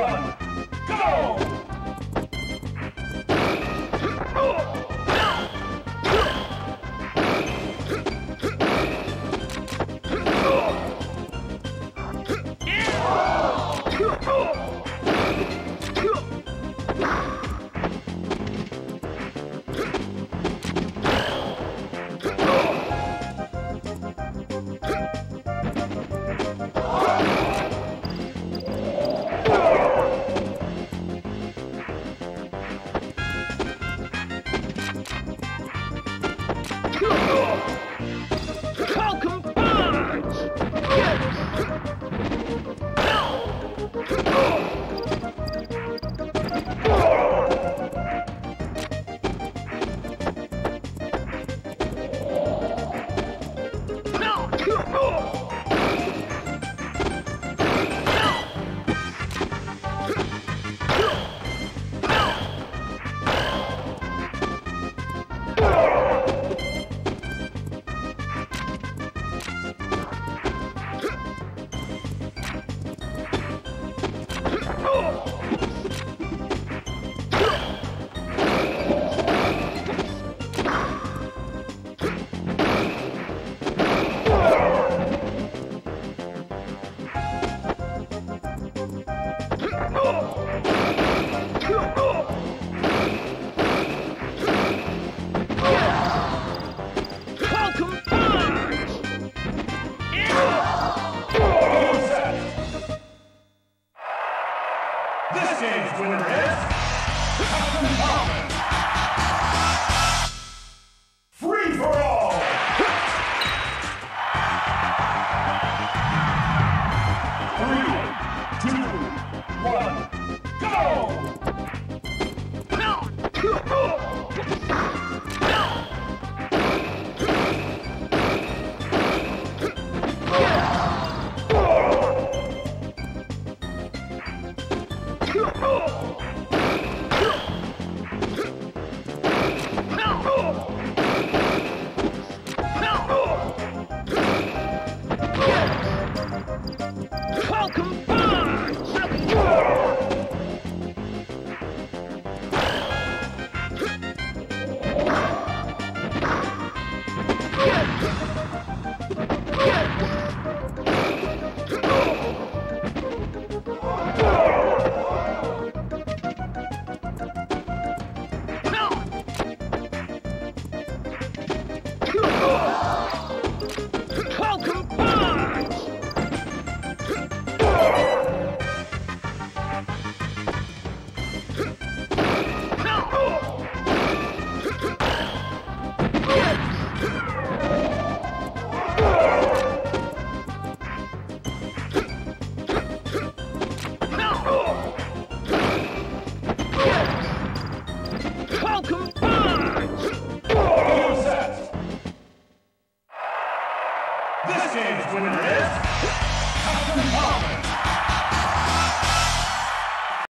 one. Winner is Free for all. Three, two, one. Oh! This game's winner is Captain Marvin.